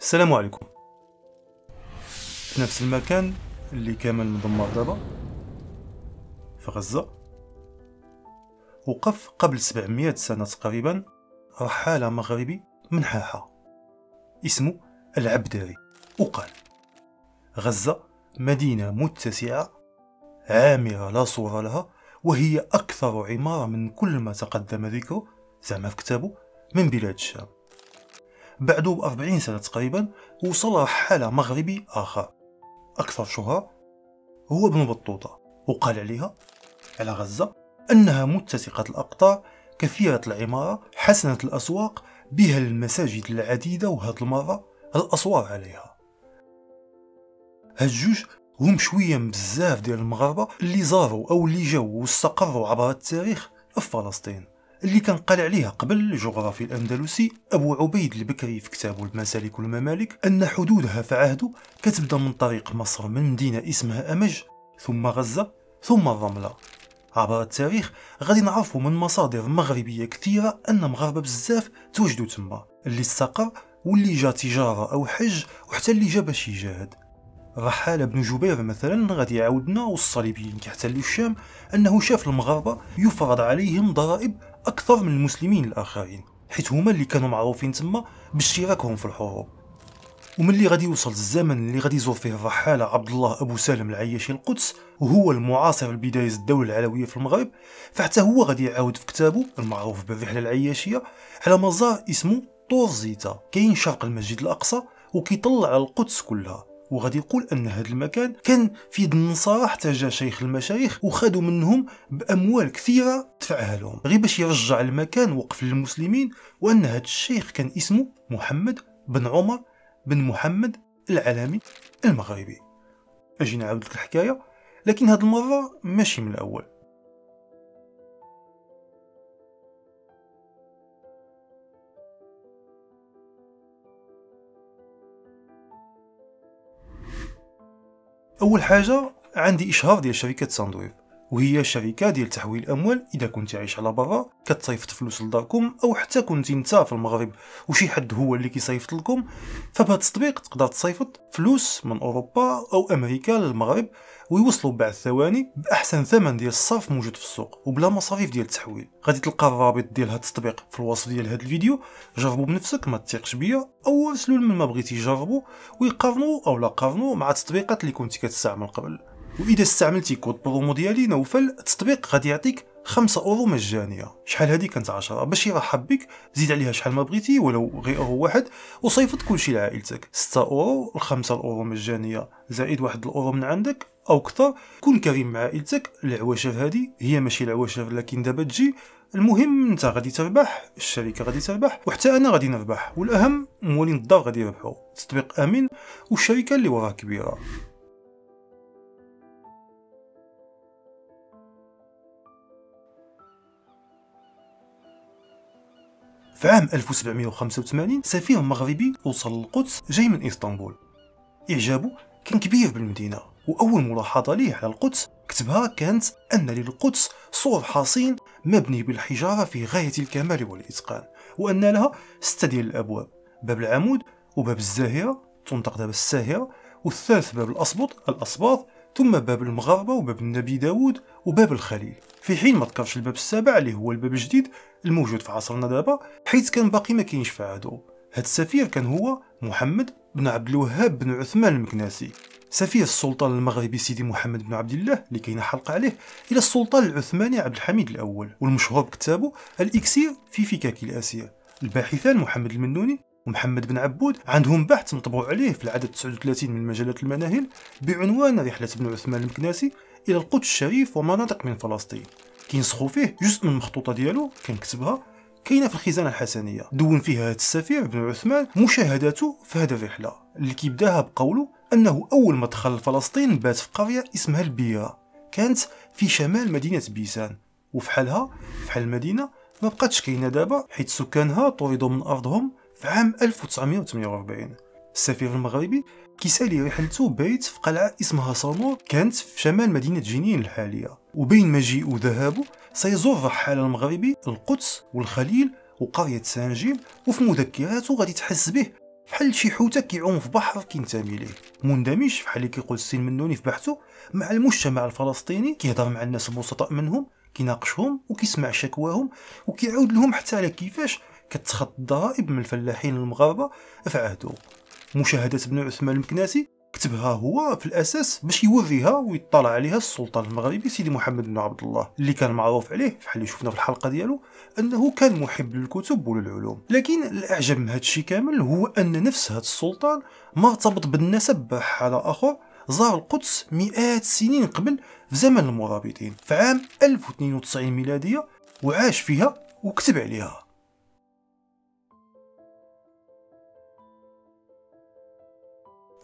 السلام عليكم. في نفس المكان اللي كامل مدمر دابا في غزة. وقف قبل 700 سنة تقريبا رحالة مغربي من حاحة. اسمه العبداري وقال غزة مدينة متسعة عامرة لا صورة لها وهي أكثر عمارة من كل ما تقدم ذكره زعما في كتابه من بلاد الشام. بعده بأربعين سنة تقريبا وصل رحالة مغربي آخر. أكثر شهرة هو ابن بطوطة وقال عليها على غزة أنها متسقة الأقطار كثيرة العمارة حسنة الأسواق بها المساجد العديدة وهذه المرة الأسوار عليها. هاد الجوج هم شوية بزاف ديال المغاربة اللي زاروا أو اللي جاو واستقروا عبر التاريخ في فلسطين. اللي كان قال عليها قبل الجغرافي الأندلسي أبو عبيد البكري في كتابه المسالك والممالك أن حدودها في عهده كتبدأ من طريق مصر من مدينة اسمها أمج ثم غزة ثم الرملة. عبر التاريخ غادي نعرفوا من مصادر مغربية كثيرة أن مغاربة بزاف توجدوا تما اللي استقر واللي جا تجارة أو حج وحتى اللي جا باش يجاهد. رحال بن جبير مثلا غادي يعاودنا والصليبيين كيحتلوا الشام أنه شاف المغاربة يفرض عليهم ضرائب أكثر من المسلمين الآخرين حيث هما اللي كانوا معروفين تما باشتراكهم في الحروب. وملي غادي يوصل الزمن اللي غادي يزور فيه الرحالة عبد الله أبو سالم العياشي القدس وهو المعاصر لبداية الدولة العلوية في المغرب فحتى هو غادي يعاود في كتابه المعروف بالرحلة العياشية على مزار اسمه طور زيتا كاين شرق المسجد الأقصى وكيطلع على القدس كلها. وغادي يقول أن هذا المكان كان في يد النصارى حتى جا شيخ المشايخ وخدوا منهم بأموال كثيرة دفعها لهم. غير باش يرجع المكان وقف للمسلمين وأن هذا الشيخ كان اسمه محمد بن عمر بن محمد العلامي المغربي. أجي نعاود لك الحكاية لكن هذه المرة ماشي من الأول. أول حاجة عندي إشهار ديال شركة ساندويف وهي شركة ديال تحويل الاموال إذا كنت عايش على برا كتصيفط فلوس لداركم أو حتى كنت انت في المغرب وشي حد هو اللي كيصيفط لكم. فبهذا التطبيق تقدر تصيفط فلوس من أوروبا أو أمريكا للمغرب ويوصلوا بعد ثواني بأحسن ثمن ديال الصرف موجود في السوق وبلا مصاريف ديال التحويل. غادي تلقى الرابط ديال هذا التطبيق في الوصف ديال هذا الفيديو. جربوا بنفسك ما تثقش بيا. أو ارسلوا لمن ما بغيتي يجربوا ويقارنوا أو لا قارنوا مع التطبيقات اللي كنتي كتستعمل قبل. وإذا استعملتي code promo ديالي نوفل التطبيق غادي يعطيك 5 أورو مجانية. شحال هذه كانت 10 باش يرحب بك زيد عليها شحال ما بغيتي ولو غير اورو واحد وصيفط كلشي لعائلتك. 6 أورو 5 اورو مجانية. زائد واحد الأورو من عندك أو أكثر كون كريم مع عائلتك العواشر هذه هي ماشي العواشر لكن دابا تجي. المهم انت غادي تربح الشركة غادي تربح وحتى أنا غادي نربح. والأهم مولين الدار غادي يربحوا التطبيق امين والشركة اللي وراها كبيرة. في عام 1785 سفير مغربي وصل للقدس جاي من إسطنبول. إعجابه كان كبير بالمدينة وأول ملاحظة ليه على القدس كتبها كانت أن للقدس سور حصين مبني بالحجارة في غاية الكمال والإتقان وأن لها ستة ديال الأبواب باب العمود وباب الزاهرة تنطق دابا الساهرة والثالث باب الأسبط الأسباط ثم باب المغاربة وباب النبي داود وباب الخليل. في حين ما ذكرش الباب السابع اللي هو الباب الجديد الموجود في عصرنا دابا حيث كان باقي ما كاينش في عهده هاد السفير كان هو محمد بن عبد الوهاب بن عثمان المكناسي. سفير السلطان المغربي سيدي محمد بن عبد الله اللي كاينة حلقة عليه إلى السلطان العثماني عبد الحميد الأول والمشهور بكتابه الإكسير في فكاك الآسيا. الباحثان محمد المنوني ومحمد بن عبود عندهم بحث مطبوع عليه في العدد 39 من مجلات المناهل بعنوان رحلة ابن عثمان المكناسي إلى القدس الشريف ومناطق من فلسطين. كينسخوا فيه جزء من المخطوطة ديالو كان كتبها كاينة في الخزانة الحسنية. دون فيها هذا السفير بن عثمان مشاهداته في هذه الرحلة. اللي كيبداها بقوله أنه أول ما دخل فلسطين بات في قرية اسمها البيرة. كانت في شمال مدينة بيسان. وفحالها فحال المدينة ما بقاتش كاينة دابا حيث سكانها طردوا من أرضهم في عام 1948 السفير المغربي كيسالي رحلته بيت في قلعة اسمها صانور كانت في شمال مدينة جنين الحالية. وبين مجيء وذهابه سيزور الرحال المغربي القدس والخليل وقرية سانجيل وفي مذكراته غادي تحس به بحال شي حوتة كيعوم في بحر كينتمي ليه. مندمج بحال اللي كيقول السي المنوني في بحثه مع المجتمع الفلسطيني كيهضر مع الناس البسطاء منهم كيناقشهم وكيسمع شكواهم وكيعاود لهم حتى على كيفاش كتخط الضرائب من الفلاحين المغاربة في عهده. مشاهدة ابن عثمان المكناسي كتبها هو في الأساس باش يوريها ويطلع عليها السلطان المغربي سيدي محمد بن عبد الله اللي كان معروف عليه بحال اللي شفنا في الحلقة ديالو أنه كان محب للكتب وللعلوم. لكن الأعجب من هذا الشيء كامل هو أن نفس هذا السلطان مرتبط بالنسب بحال آخر زار القدس مئات السنين قبل في زمن المرابطين في عام 1092 ميلادية وعاش فيها وكتب عليها.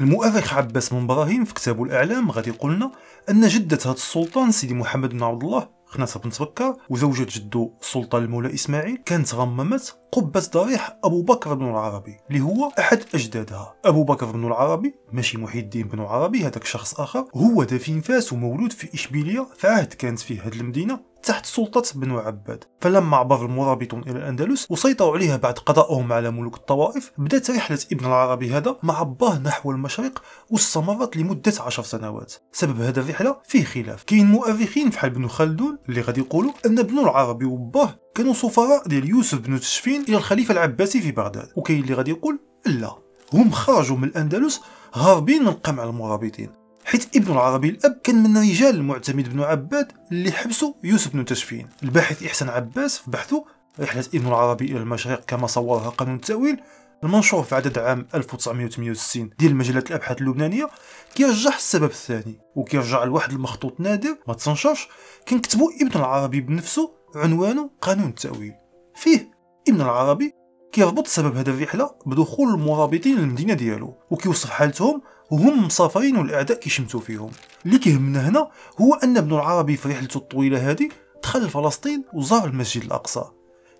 المؤرخ عباس بن إبراهيم في كتابه الإعلام غادي يقولنا أن جدة هذا السلطان سيدي محمد بن عبد الله خناسة بنت بكر وزوجة جدو السلطان المولى إسماعيل كانت غممت قبة ضريح أبو بكر بن العربي اللي هو أحد أجدادها. أبو بكر بن العربي ماشي محي الدين بن العربي هذاك شخص آخر هو دفين فاس ومولود في إشبيلية في عهد كانت فيه هذه المدينة. تحت سلطة بنو عباد. فلما عبر المرابطون إلى الأندلس وسيطروا عليها بعد قضائهم على ملوك الطوائف بدأت رحلة ابن العربي هذا مع باه نحو المشرق واستمرت لمدة عشر سنوات. سبب هذا الرحلة فيه خلاف. كاين مؤرخين بحال بن خلدون اللي غادي يقولوا أن ابن العربي وباه كانوا سفراء ديال يوسف بن تشفين إلى الخليفة العباسي في بغداد. وكاين اللي غادي يقول لا هم خرجوا من الأندلس هاربين من قمع المرابطين. حيث ابن العربي الاب كان من رجال المعتمد بن عباد اللي حبسوا يوسف بن تشفين. الباحث احسن عباس في بحثه رحلة ابن العربي إلى المشرق كما صورها قانون التأويل المنشور في عدد عام 1968 ديال مجلة الأبحاث اللبنانية كيرجح السبب الثاني وكيرجع لواحد المخطوط نادر ما تنشرش كان ابن العربي بنفسه عنوانه قانون التأويل. فيه ابن العربي كيربط سبب هذه الرحلة بدخول المرابطين للمدينة ديالو وكيوصف حالتهم وهم مسافرين والاعداء كيشمتوا فيهم. اللي كيهمنا هنا هو أن ابن العربي في رحلته الطويلة هذه دخل لفلسطين وزار المسجد الأقصى.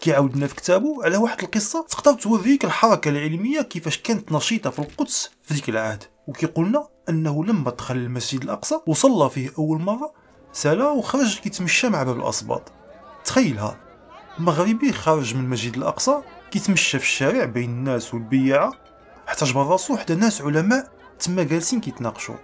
كيعاود لنا في كتابه على واحد القصة تقدر توريك الحركة العلمية كيفاش كانت نشيطة في القدس في ذيك العهد. وكيقولنا أنه لما دخل المسجد الأقصى وصلى فيه أول مرة سالا وخرج كيتمشى مع باب الأسباط. تخيلها مغربي خارج من المسجد الأقصى كيتمشى في الشارع بين الناس والبياعه حتى جبر راسو حدا ناس علماء تما جالسين كيتناقشوا.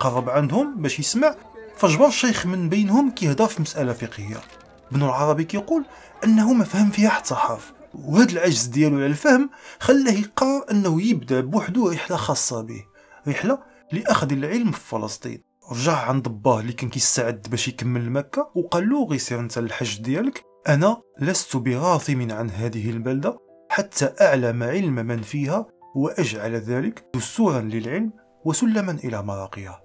قرب عندهم باش يسمع فجبر شيخ من بينهم كيهضر في مسألة فقهية. ابن العربي كيقول أنه ما فهم فيها حتى حرف. وهذا العجز ديالو على الفهم خلاه يقرر أنه يبدأ بوحدو رحلة خاصة به. رحلة لأخذ العلم في فلسطين. رجع عند باه اللي كان كيستعد باش يكمل مكة وقال له غير سير أنت للحج ديالك. أنا لست براثم عن هذه البلدة حتى أعلم علم من فيها وأجعل ذلك دستورا للعلم وسلما إلى مراقيها.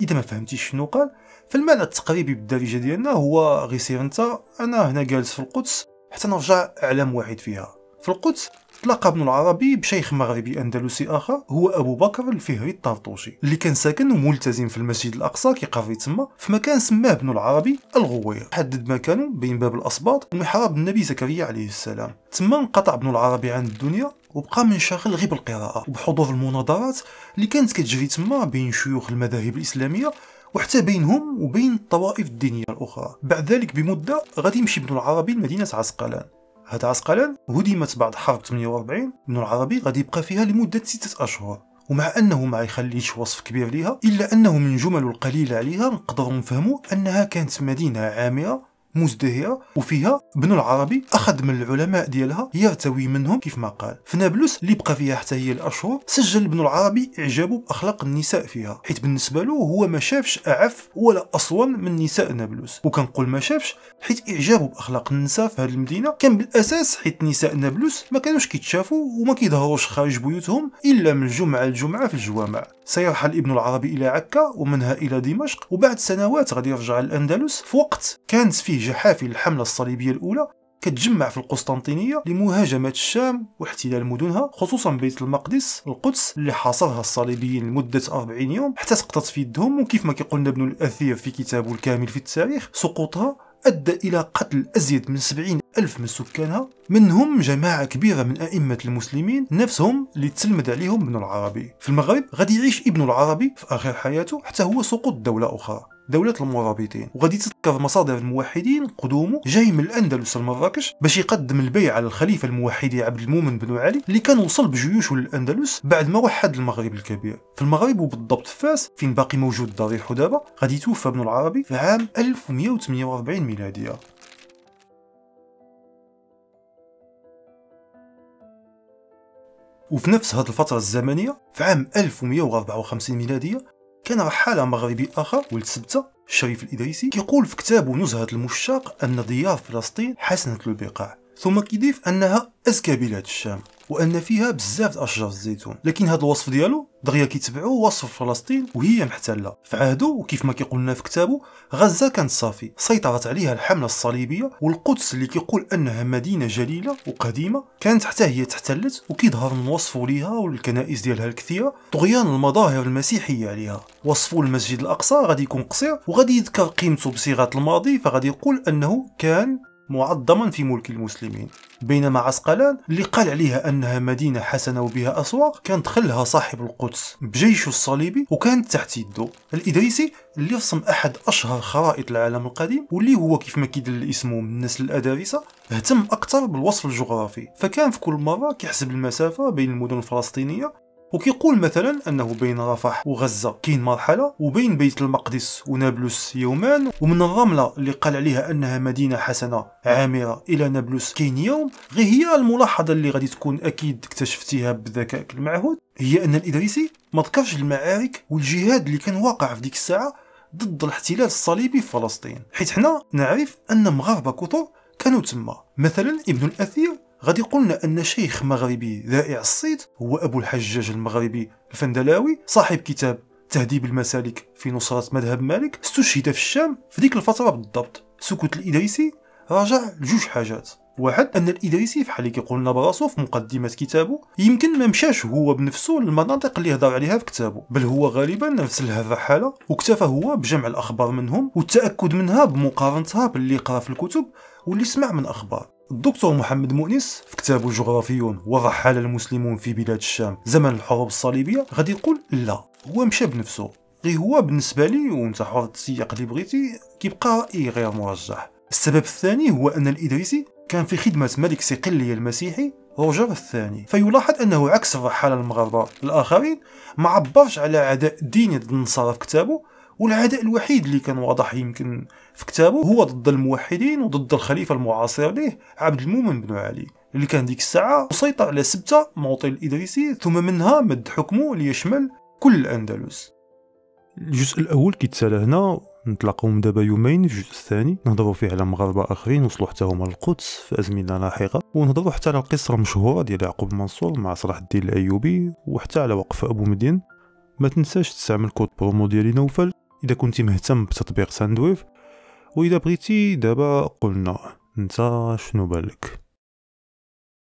إذا ما فهمتيش شنو قال؟ فالمعنى التقريبي بالدارجة ديالنا هو غير سير انت أنا هنا جالس في القدس حتى نرجع أعلم واحد فيها. في القدس تلاقى ابن العربي بشيخ مغربي أندلسي آخر هو أبو بكر الفهري الطرطوشي اللي كان ساكن وملتزم في المسجد الأقصى كيقري تما في مكان سماه ابن العربي الغوير. حدد مكانه بين باب الأسباط ومحراب النبي زكريا عليه السلام. تما انقطع ابن العربي عن الدنيا وبقى منشغل غير بالقراءة وبحضور المناظرات اللي كانت كتجري تما بين شيوخ المذاهب الإسلامية وحتى بينهم وبين الطوائف الدينية الأخرى. بعد ذلك بمدة غادي يمشي ابن العربي لمدينة عسقلان. هاد عسقلان هدمت بعد حرب 48 ابن العربي غادي يبقى فيها لمدة ستة أشهر. ومع أنه ما يخليش وصف كبير ليها إلا أنه من جمل القليلة عليها نقدروا نفهموا أنها كانت مدينة عامرة مزدهرة وفيها ابن العربي أخذ من العلماء ديالها يرتوي منهم كيف ما قال. في نابلس اللي بقى فيها حتى هي الأشهر سجل ابن العربي إعجابه بأخلاق النساء فيها. حيث بالنسبة له هو ما شافش أعف ولا أصون من نساء نابلس. وكنقول ما شافش حيث إعجابه بأخلاق النساء في هذه المدينة كان بالأساس حيث نساء نابلس ما كانوش كيتشافوا وما كيظهروش خارج بيوتهم إلا من الجمعة للجمعة في الجوامع. سيرحل ابن العربي إلى عكا ومنها إلى دمشق وبعد سنوات غادي يرجع للأندلس في وقت كانت فيه جحافل الحملة الصليبية الأولى كتجمع في القسطنطينية لمهاجمة الشام واحتلال مدنها خصوصا بيت المقدس القدس اللي حاصرها الصليبيين لمدة 40 يوم حتى سقطت في يدهم وكيف ما كيقول ابن الأثير في كتابه الكامل في التاريخ سقوطها أدى إلى قتل أزيد من 70 ألف من سكانها. منهم جماعة كبيرة من أئمة المسلمين نفسهم اللي تسلمد عليهم ابن العربي. في المغرب غادي يعيش ابن العربي في آخر حياته حتى هو سقوط دولة أخرى. دولة المرابطين. وغادي تذكر مصادر الموحدين قدومه جاي من الأندلس لمراكش باش يقدم البيع على الخليفة الموحد عبد المؤمن بن علي اللي كان وصل بجيوشه للأندلس بعد ما وحد المغرب الكبير. في المغرب وبالضبط فاس فين باقي موجود ضريح دابا غادي توفى ابن العربي في عام 1148 ميلادية. وفي نفس هذه الفترة الزمنية في عام 1154 ميلادية كان رحالة مغربي آخر ولد سبتة الشريف الإدريسي كيقول في كتابه نزهة المشاق أن ديار فلسطين حسنة البقاع. ثم كيضيف أنها أزكى بلاد الشام وأن فيها بزاف أشجار الزيتون. لكن هذا الوصف ديالو دغيا كيتبعوا وصف فلسطين وهي محتلة. في عهده وكيف ما كيقول في كتابه غزة كانت صافي. سيطرت عليها الحملة الصليبية والقدس اللي كيقول أنها مدينة جليلة وقديمة كانت حتى هي تحتلت وكيظهر من وصفه ليها والكنائس ديالها الكثيرة طغيان المظاهر المسيحية عليها. وصفه المسجد الأقصى غادي يكون قصير وغادي يذكر قيمته بصيغة الماضي فغادي يقول أنه كان معظما في ملك المسلمين بينما عسقلان اللي قال عليها أنها مدينة حسنة وبها أسواق كان دخلها صاحب القدس بجيشه الصليبي وكانت تحت يده. الإدريسي اللي رسم أحد أشهر خرائط العالم القديم واللي هو كيف ما كيدل اسمه من نسل الادارسه اهتم أكثر بالوصف الجغرافي. فكان في كل مرة كيحسب المسافة بين المدن الفلسطينية وكيقول مثلا أنه بين رفح وغزة كاين مرحلة وبين بيت المقدس ونابلس يومان ومن الرملة اللي قال عليها أنها مدينة حسنة عامرة إلى نابلس كاين يوم غير هي الملاحظة اللي غادي تكون أكيد اكتشفتيها بذكائك المعهود هي أن الإدريسي ما ذكرش المعارك والجهاد اللي كان واقع في ديك الساعة ضد الاحتلال الصليبي في فلسطين حيث حنا نعرف أن مغاربة كثر كانوا تما. مثلا ابن الأثير غادي قلنا أن شيخ مغربي ذائع الصيت هو أبو الحجاج المغربي الفندلاوي صاحب كتاب تهذيب المسالك في نصرة مذهب مالك. استشهد في الشام في ديك الفترة بالضبط. سكوت الإدريسي راجع لجوج حاجات. واحد أن الإدريسي بحال اللي كيقول لنا براسو في مقدمة كتابه يمكن ما مشاش هو بنفسه للمناطق اللي هضر عليها في كتابه. بل هو غالبا ارسلها الرحاله واكتفى هو بجمع الأخبار منهم والتأكد منها بمقارنتها باللي قرأ في الكتب واللي سمع من أخبار. الدكتور محمد مؤنس في كتابه جغرافيون وضحال المسلمون في بلاد الشام زمن الحروب الصليبية غادي يقول لا هو مشى بنفسه. غير هو بالنسبة لي وانت حر السياق اللي بغيتي كيبقى راي غير مرجح. السبب الثاني هو أن الإدريسي كان في خدمة ملك صقلية المسيحي روجر الثاني فيلاحظ أنه عكس الرحاله المغاربة الآخرين ما عبرش على عداء ديني ضد النصارى في كتابه والعداء الوحيد اللي كان واضح يمكن في كتابه هو ضد الموحدين وضد الخليفة المعاصر ليه عبد المؤمن بن علي اللي كان ديك الساعة مسيطر على سبتة موطن الإدريسي ثم منها مد حكمه ليشمل كل الأندلس. الجزء الأول كيتسالى هنا نتلاقاو دابا يومين الجزء الثاني نهضروا فيه على مغاربة آخرين وصلوا حتى هما للقدس في أزمنة لاحقة ونهضروا حتى على القصة المشهوره ديال يعقوب منصور مع صلاح الدين الأيوبي وحتى على وقف أبو مدين. ما تنساش تستعمل code promo ديالي نوفل. إذا كنتي مهتم بتطبيق Sendwave وإذا بغيتي دابا قلنا أنت شنو بالك؟